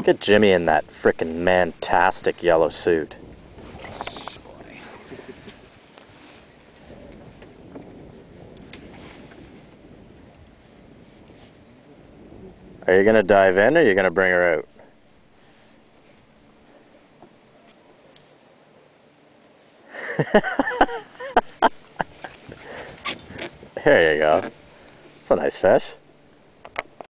Look at Jimmy in that frickin' fantastic yellow suit. Are you gonna dive in or are you gonna bring her out? there you go. It's a nice fish.